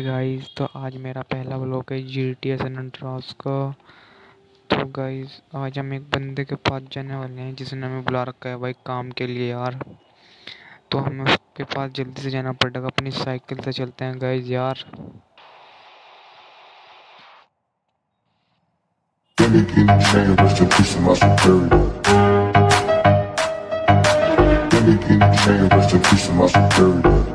Guys तो आज मेरा पहला व्लॉग है जी टी एस एंट्रास का। तो गाइस आज हम एक बंदे के पास जाने वाले हैं जिसने हमें बुला रखा है भाई काम के लिए यार। तो हमें उसके पास जल्दी से जाना पड़ेगा अपनी साइकिल से चलते हैं गाइस यार। King Chain, rest in King Chain, rest in peace to my superior.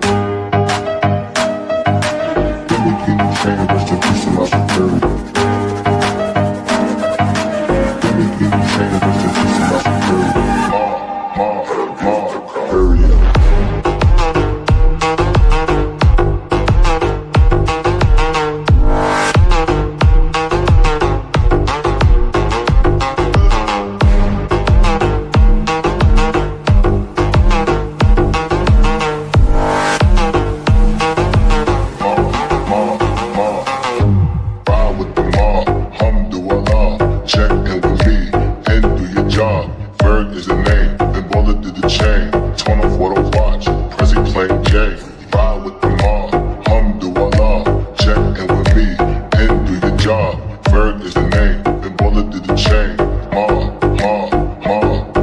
Torn off what I watch, Prezi playing J. Ride with the mob, Alhamdulillah. Check in with me and do your job. Ferg is the name, then bullet did the chain. Ma, ma, ma,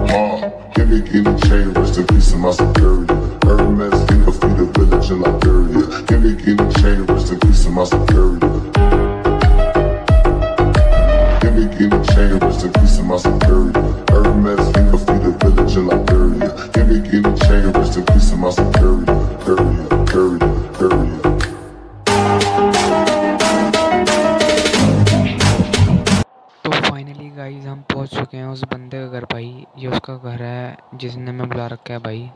ma. Give me, give me chain, rest in peace to my superior. Hermes, think of the village in Liberia. Give me, give me chain, rest in peace to my superior. घर भाई, ये उसका घर है, जिसने हमें बुला रखा है भाई।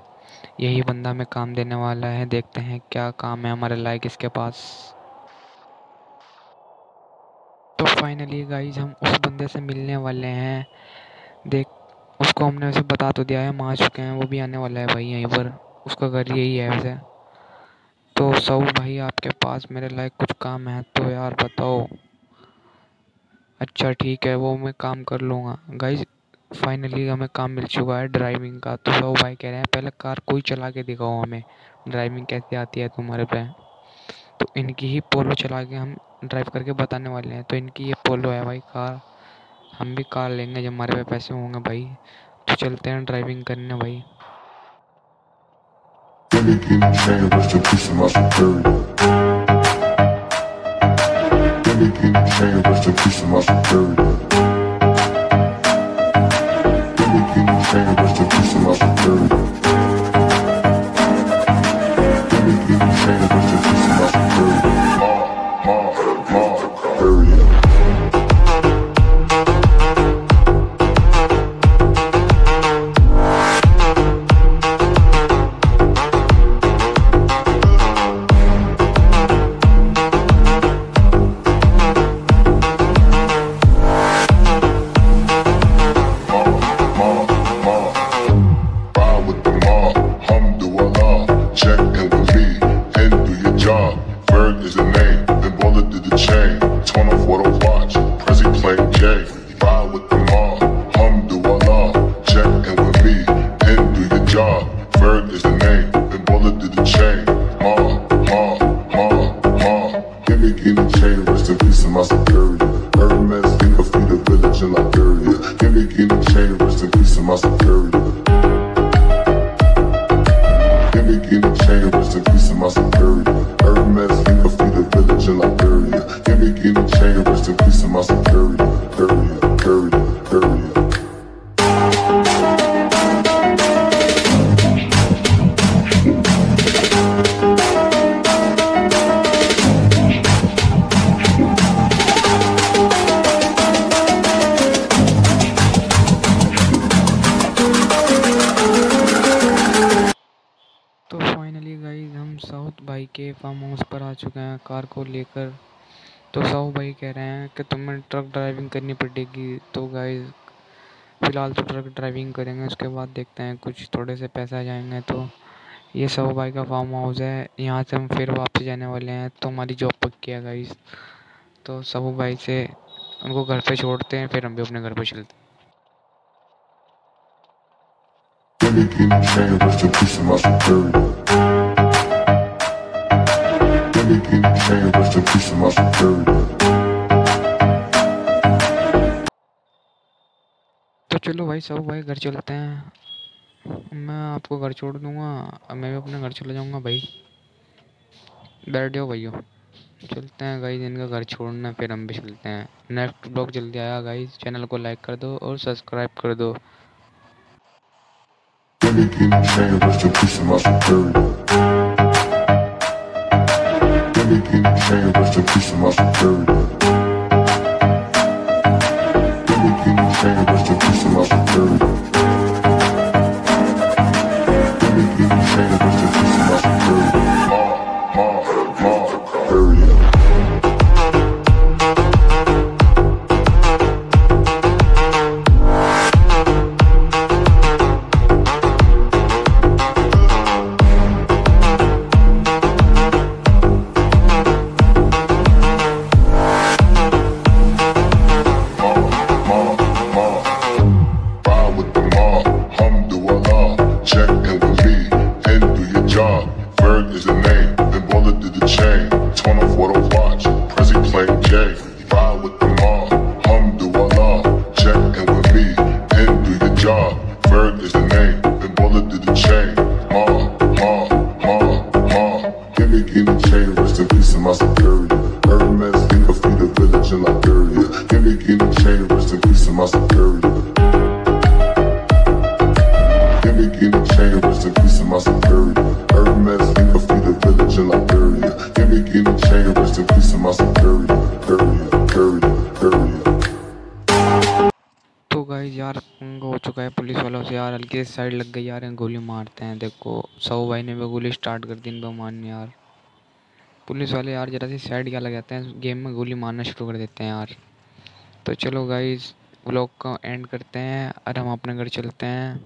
यही बंदा हमें काम देने वाला है, देखते हैं क्या काम है हमारे लायक इसके पास। तो फाइनली गाइस हम उस बंदे से मिलने वाले हैं। देख, उसको हमने वैसे बता तो दिया है आ चुके हैं, वो भी आने वाला है भाई यहीं पर। उसका घर यही है वैसे। तो सऊ भाई, आपके पास मेरे लायक कुछ काम है तो यार बताओ। अच्छा ठीक है, वो मैं काम कर लूँगा। गाइज़ फाइनली हमें काम मिल चुका है ड्राइविंग का। तो वो भाई कह रहे हैं पहले कार कोई चला के दिखाओ हमें। ड्राइविंग कैसे आती है तुम्हारे पे? तो इनकी ही पोलो चला के हम ड्राइव करके बताने वाले हैं। तो इनकी ये पोलो है भाई कार हम भी कार लेंगे जब हमारे पे पैसे होंगे भाई। तो चलते हैं ड्राइविंग करने भाई। Give me, rest in me chain, rest in peace to my superior. The name, then bullet did the chain. Torn off what I watch, Prezi playing J. Ride with the mob, Alhamdulillah. Check in with me and do your job. Ferg is the name, then bullet did the chain. Ma, ma, ma, ma. Give me, give me chain, rest in peace to my superior. Hermes, think of the village in Liberia. Give me, give me chain, rest in peace to my superior. Give me, give me chain, rest in peace to my superior. Hermes, till I bury you. Give me any chance, rest to piece of my soul. तो finally guys हम south भाई के farm house पर आ चुके हैं car को लेकर। तो साउथ भाई कह रहे हैं कि तुम्हें ट्रक ड्राइविंग करनी पड़ेगी। तो गाइस फ़िलहाल तो ट्रक ड्राइविंग करेंगे, उसके बाद देखते हैं कुछ थोड़े से पैसे जाएँगे। तो ये साउथ भाई का फार्म हाउस है, यहाँ से हम फिर वापस जाने वाले हैं। तो हमारी जॉब पक्की है गाइस तो साहू भाई से उनको घर पे छोड़ते हैं, फिर हम भी अपने घर पे चलते हैं। My my. तो चलो भाई, सब भाई घर चलते हैं। मैं आपको घर छोड़ दूँगा मैं भी अपने घर चला जाऊँगा भाई। बैठ जाओ भाइयों। चलते हैं गाइज़ इनका घर छोड़ना, फिर हम भी चलते हैं। नेक्स्ट ब्लॉग जल्दी आया गाइज़ चैनल को लाइक कर दो और सब्सक्राइब कर दो। me getting trained with increasing my superior. Let me getting trained with increasing my superior. Let me getting trained with increasing my superior. In Liberia. Give me king the chain, rest in peace to my. Give me king the chain, rest in peace to my security. Hermes, think of feed a village in Liberia. Give me king the chain, rest in peace to my. Area, area, area. तो guys यार पंगा हो चुका है police वालों से यार हल्की साइड लग गई यार गोली मारते हैं देखो सऊ भाई ने भी गोली स्टार्ट कर दी इन मारने यार पुलिस वाले यार जरा सी साइड क्या लग जाते हैं गेम में गोली मारना शुरू कर देते हैं यार। तो चलो गाइज़ ब्लॉग का एंड करते हैं, और हम अपने घर चलते हैं।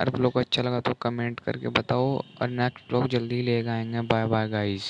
अगर ब्लॉग अच्छा लगा तो कमेंट करके बताओ, और नेक्स्ट ब्लॉग जल्दी ही लेकर आएँगे। Bye bye guys